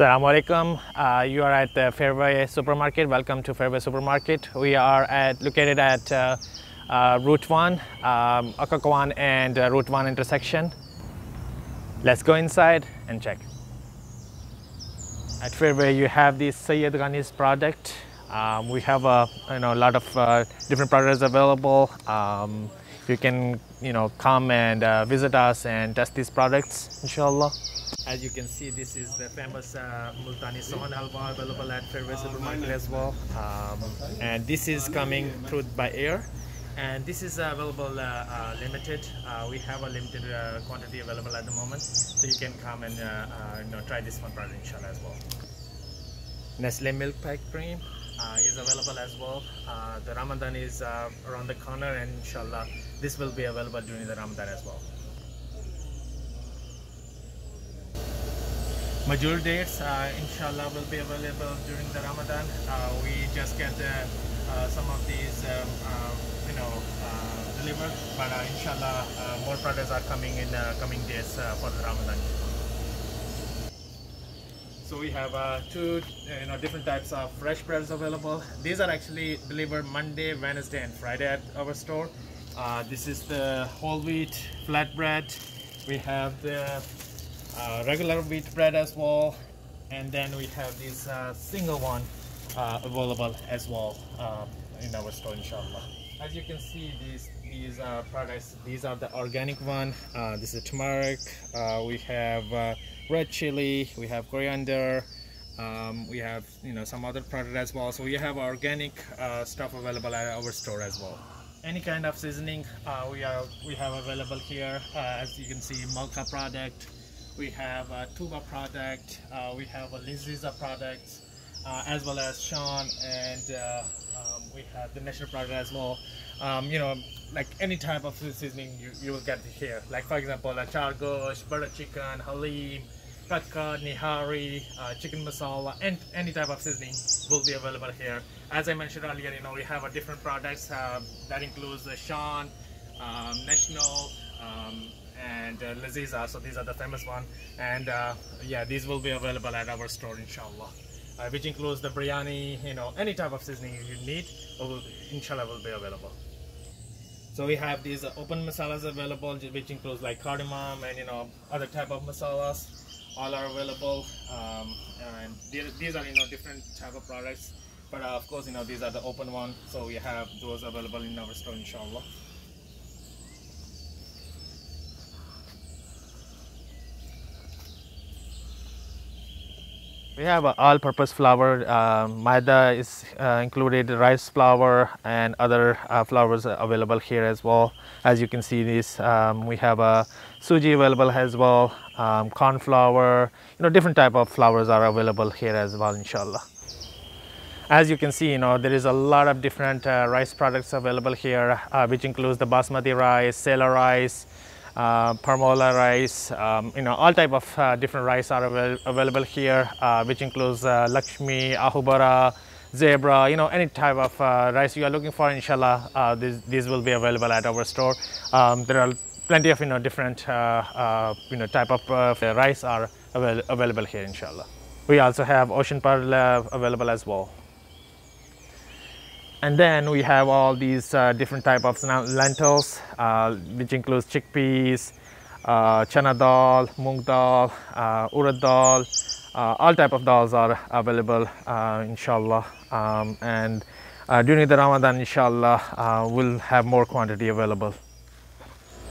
Assalamu alaikum. Uh, you are at the Fairway Supermarket. Welcome to Fairway Supermarket. We are at located at uh, uh, Route 1, um, Occoquan and uh, Route 1 intersection. Let's go inside and check. At Fairway, you have this Sayyid Ghani's product. Um, we have a you know lot of uh, different products available. Um, you can you know come and uh, visit us and test these products, inshallah. As you can see, this is the famous uh, Multani Sohan Halwa available at Fairway Supermarket as well. Um, and this is coming through by air. And this is available uh, uh, limited. Uh, we have a limited uh, quantity available at the moment. So you can come and uh, you know, try this one product inshallah as well. Nestle Milk Pack Cream is available as well. The Ramadan is around the corner and inshallah this will be available during the Ramadan as well. Medjool dates uh, inshallah will be available during the Ramadan. Uh, we just get uh, some of these um, you know delivered but inshallah more products are coming in coming days for the Ramadan. So we have uh, two you know different types of fresh breads available. These are actually delivered Monday, Wednesday, and Friday at our store. Uh, this is the whole wheat flatbread. We have the regular wheat bread as well, and then we have this uh, single one uh, available as well uh, in our store, inshallah. As you can see, these these uh, products, these are the organic one. Uh, this is turmeric. Uh, we have uh, red chili. We have coriander. Um, we have you know some other product as well. So we have organic uh, stuff available at our store as well. Any kind of seasoning uh, we are we have available here. Uh, as you can see, Malka product. We have a Tuba product. Uh, we have a Laziza product, uh, as well as Shan and uh, um, we have the national product as well. Um, you know, like any type of food seasoning you, you will get here. Like for example, a chargosh, butter chicken, halim, katka, nihari, uh, chicken masala, and any type of seasoning will be available here. As I mentioned earlier, you know, we have a different products uh, that includes the Shan, um, National, um, and uh, Laziza. So these are the famous one. And uh, yeah, these will be available at our store, inshallah uh, which includes the biryani, you know, any type of seasoning you need, will, inshallah will be available. So we have these uh, open masalas available, which includes like cardamom and you know other type of masalas. All are available, um, and these, these are you know different type of products. But uh, of course, you know these are the open one, so we have those available in our store, inshallah. We have all-purpose flour. Uh, maida is uh, included, rice flour and other uh, flours available here as well. As you can see, this um, we have a suji available as well, um, corn flour. You know, different type of flours are available here as well, inshallah. As you can see, you know, there is a lot of different uh, rice products available here, uh, which includes the basmati rice, sela rice, uh, parmola rice, um, you know, all type of uh, different rice are avail available here, uh, which includes uh, Lakshmi, Ahubara, Zebra, you know, any type of uh, rice you are looking for, inshallah, these, these will be available at our store. Um, there are plenty of, you know, different, you know, type of rice are avail available here, inshallah. We also have Ocean Pearl available as well and then we have all these uh, different type of lentils uh, which includes chickpeas uh, chana dal mung dal uh, urad dal uh, all type of dals are available uh, inshallah. Um, and during the ramadan inshallah we'll have more quantity available.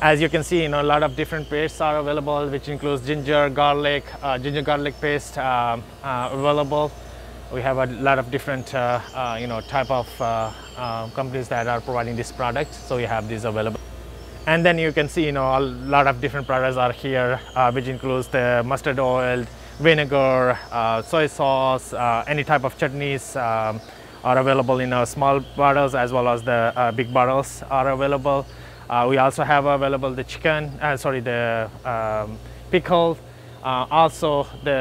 As you can see you know a lot of different pastes are available which includes ginger garlic ginger garlic paste um, available we have a lot of different uh, uh, you know type of uh, companies that are providing this product so we have these available and then you can see you know a lot of different products are here which includes the mustard oil vinegar soy sauce any type of chutneys um, are available in uh, small bottles as well as the uh, big bottles are available. Uh, we also have available the chicken, sorry, the um, pickle, uh, also the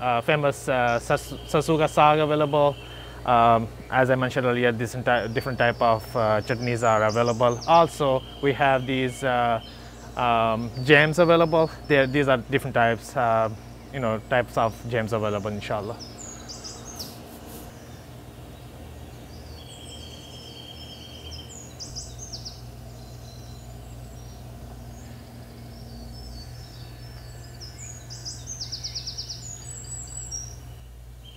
uh, famous uh, Sasuga saga available. Um, as I mentioned earlier, this different type of uh, chutneys are available. Also, we have these uh, um, jams available. They're, these are different types. Uh, you know types of gems available inshallah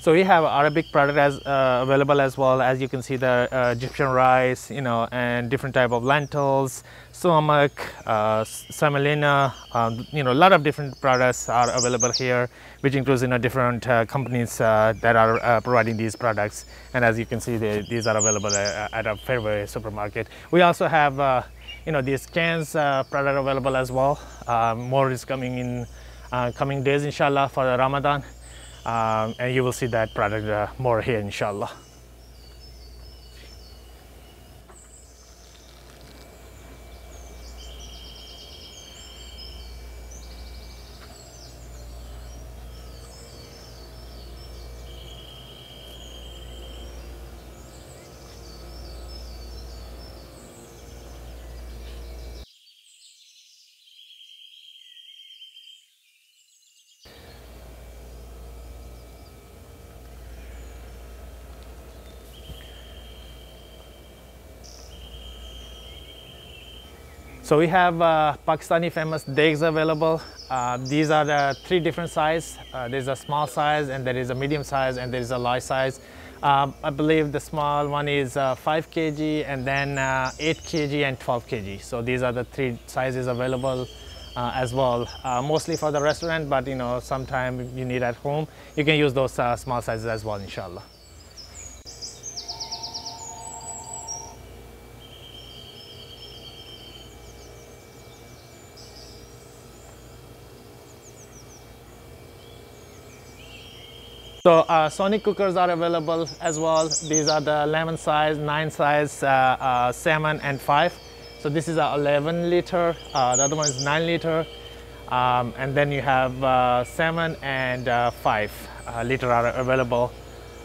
So we have Arabic product as uh, available as well. As you can see, the uh, Egyptian rice, you know, and different type of lentils, sumac, uh, semolina, um, you know, a lot of different products are available here, which includes you know different uh, companies uh, that are uh, providing these products. And as you can see, they, these are available at a Fairway supermarket. We also have you know these cans product available as well. more is coming in coming days, inshallah, for the Ramadan um, and you will see that product uh, more here inshallah. So we have uh, Pakistani famous daghs available. Uh, these are the three different size. Uh, there's a small size and there is a medium size and there is a large size. Um, I believe the small one is uh, 5 kg and then uh, 8 kg and 12 kg. So these are the three sizes available uh, as well. mostly for the restaurant, but you know, sometime you need at home, you can use those small sizes as well, inshallah. So uh, Sonex cookers are available as well. These are the lemon size, 9 size, uh, uh, salmon and 5. So this is a 11 liter, uh, the other one is 9 liter. Um, and then you have uh, salmon and uh, 5 liter are available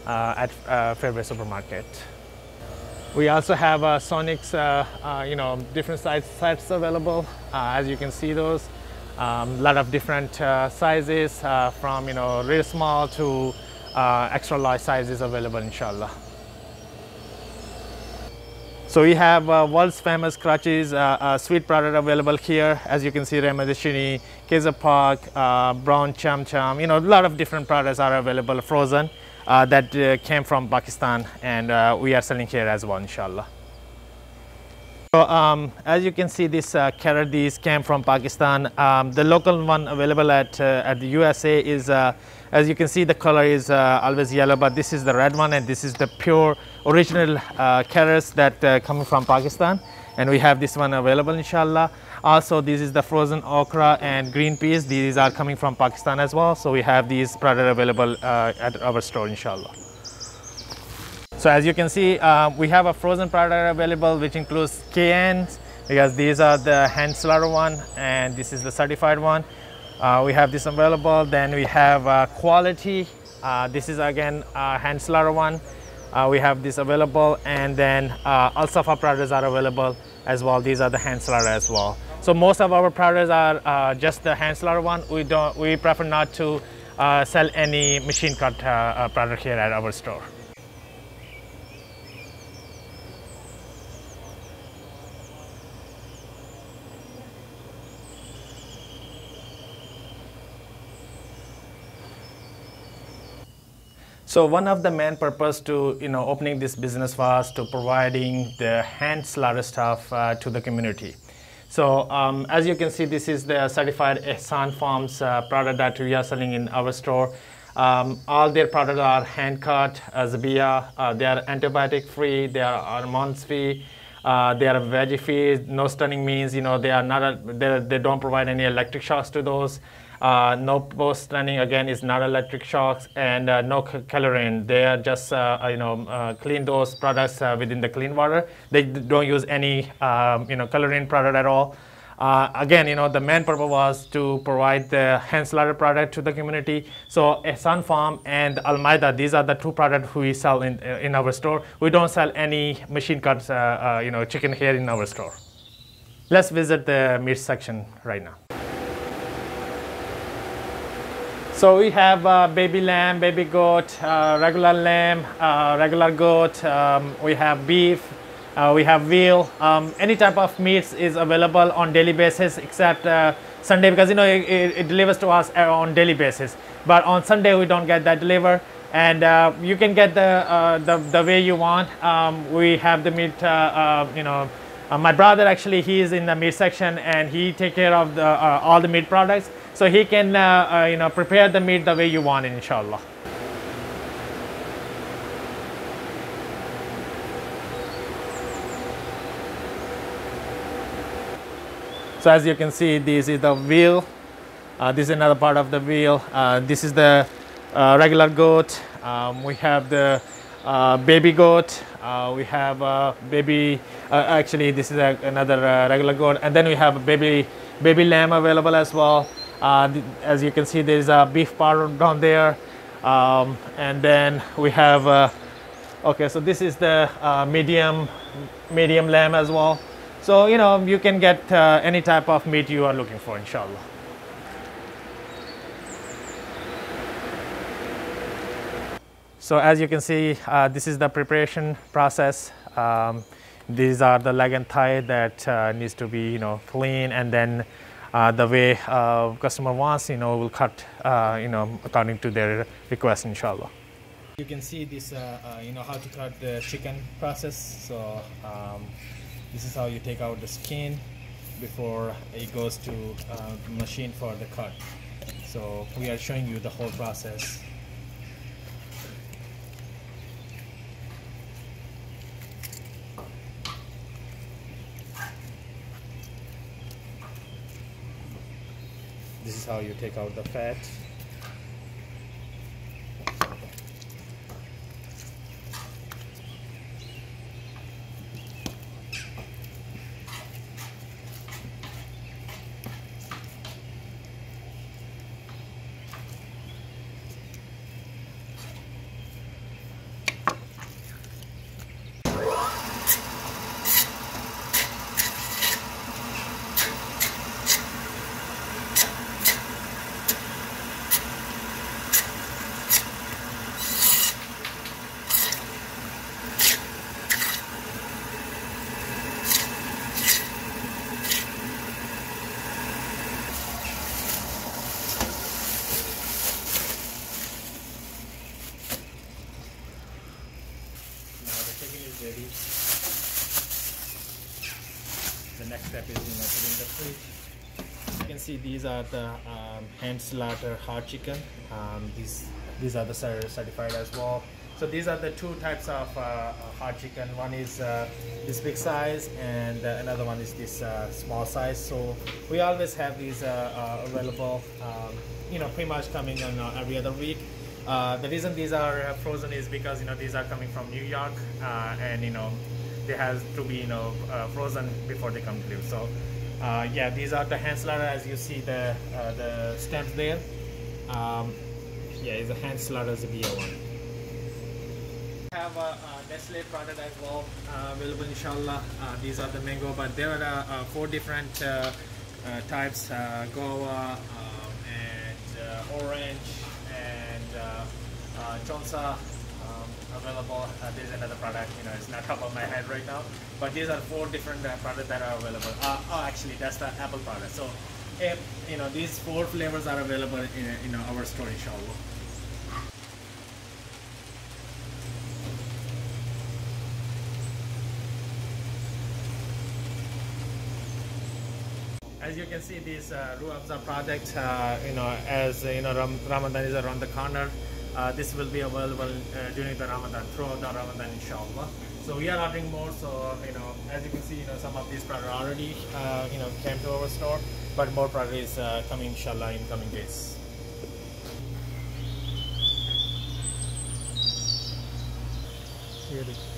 at Fairway Supermarket. We also have Sonic's, you know, different size sets available. as you can see those, a um, lot of different sizes from, you know, really small to uh, extra large size is available inshallah. So we have uh, world's famous crutches, uh, uh, sweet product available here. As you can see, Ramadashini, Keza Park, uh, Brown Cham Cham, you know, a lot of different products are available frozen that came from Pakistan and we are selling here as well, inshallah. So um, as you can see, this uh, came from Pakistan. Um, the local one available at, at the USA is as you can see, the color is uh, always yellow, but this is the red one, and this is the pure original uh, carrots that uh, coming from Pakistan. And we have this one available, inshallah. Also, this is the frozen okra and green peas. These are coming from Pakistan as well. So we have these product available uh, at our store, inshallah. So as you can see, uh, we have a frozen product available, which includes K&N's, because these are the hand slaughter one, and this is the certified one. Uh, we have this available. Then we have uh, quality. Uh, this is again a hand slaughter one. Uh, we have this available and then uh, Al-Safa products are available as well. These are the hand slaughter as well. So most of our products are uh, just the hand slaughter one. We don't. We prefer not to sell any machine cut product here at our store. So one of the main purpose to you know opening this business was to providing the hand slaughter stuff uh, to the community. So um, as you can see, this is the certified Ehsan Farms uh, product that we are selling in our store. Um, all their products are hand cut, uh. Uh, they are antibiotic free. They are hormones free. Uh, they are veggie free. No stunning means you know they are not. A, they, they don't provide any electric shocks to those. Uh, no post running again is not electric shocks and uh, no chlorine. They are just uh, you know uh, clean those products uh, within the clean water. They don't use any um, you know chlorine product at all. Uh, again, you know, the main purpose was to provide the hand slaughter product to the community. So Ehsan Farm and Almeida, these are the two products we sell in, in our store. We don't sell any machine cut, you know, chicken here in our store. Let's visit the meat section right now. So we have uh, baby lamb, baby goat, uh, regular lamb, uh, regular goat. Um, we have beef. Uh, we have veal. Um, any type of meats is available on daily basis except uh, Sunday because you know it, it, delivers to us uh, on daily basis. But on Sunday we don't get that deliver, and you can get the, the the way you want. Um, we have the meat. You know, uh, my brother actually he is in the meat section and he take care of the uh, all the meat products, so he can uh, uh, you know prepare the meat the way you want inshallah. So as you can see, this is the wheel. Uh, this is another part of the wheel. Uh, this is the regular goat. Um, we have the baby goat. Uh, we have uh, baby. Uh, actually, this is a, another uh, regular goat, and then we have a baby baby lamb available as well. Uh, as you can see, there is a beef part down there, um, and then we have. Uh, okay, so this is the uh, medium medium lamb as well. So you know you can get uh, any type of meat you are looking for, inshallah. So as you can see, uh, this is the preparation process. Um, these are the leg and thigh that uh, needs to be, you know, clean, and then uh, the way uh, customer wants, you know, will cut, uh, you know, according to their request, inshallah. You can see this, uh, you know, how to cut the chicken process. So um, this is how you take out the skin before it goes to machine for the cut. So we are showing you the whole process. This is how you take out the fat. Now the chicken is ready. The next step is you put in the fridge. You can see these are the um, hand slaughter hard chicken. Um, these these are the certified as well. So these are the two types of uh, hard chicken. One is uh, this big size, and uh, another one is this uh, small size. So we always have these uh, uh, available. Um, you know, pretty much coming on every other week. Uh, the reason these are uh, frozen is because you know these are coming from New York, uh, and you know they have to be you know uh, frozen before they come to you. So uh, yeah, these are the hand slaughter as you see the the stamps there. Um, yeah, it's a slaughter Zabia one. Have a, a Nestle product as well available inshallah. These are the mango, but there are four different types: guava um, and orange uh, uh, chonsa um, available. Uh, there's another product, you know, it's not top of my head right now, but these are four different uh, products that are available. Uh, oh, actually, that's the Apple product. So, if, you know, these four flavors are available in, in our store, inshallah. as you can see, these uh, Rooh Afza projects, uh, you know, as uh, you know, Ram Ramadan is around the corner. Uh, this will be available uh, during the Ramadan, throughout the Ramadan, inshallah. So we are ordering more. So you know, as you can see, you know, some of these products already, uh, you know, came to our store, but more products is coming, inshallah, in coming days. Here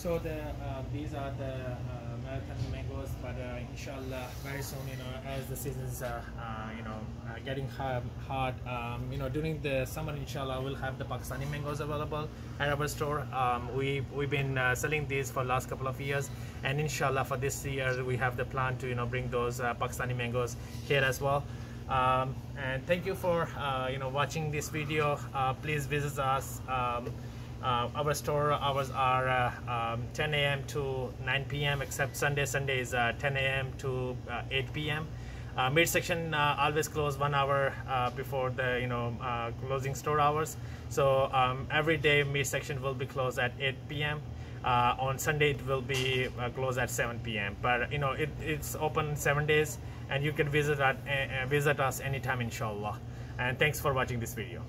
So the uh, these are the uh, marathon mangoes, but uh, inshallah very soon, you know, as the seasons are, uh, you know, uh, getting hard, um, you know, during the summer, inshallah, we'll have the Pakistani mangoes available at our store. Um, we we've been uh, selling these for last couple of years, and inshallah for this year we have the plan to you know bring those Pakistani mangoes here as well. Um, and thank you for you know watching this video. please visit us. Uh, our store hours are uh, um, 10 a.m. to 9 p.m. except Sunday. Sunday is uh, 10 a.m. to 8 p.m. Uh, midsection uh, always close one hour uh, before the you know closing store hours. So um, every day midsection will be closed at 8 p.m. on Sunday it will be closed at 7 p.m. But you know it, it's open seven days, and you can visit at, visit us anytime, inshallah. And thanks for watching this video.